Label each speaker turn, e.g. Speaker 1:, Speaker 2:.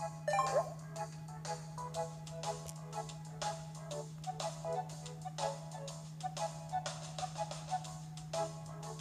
Speaker 1: Música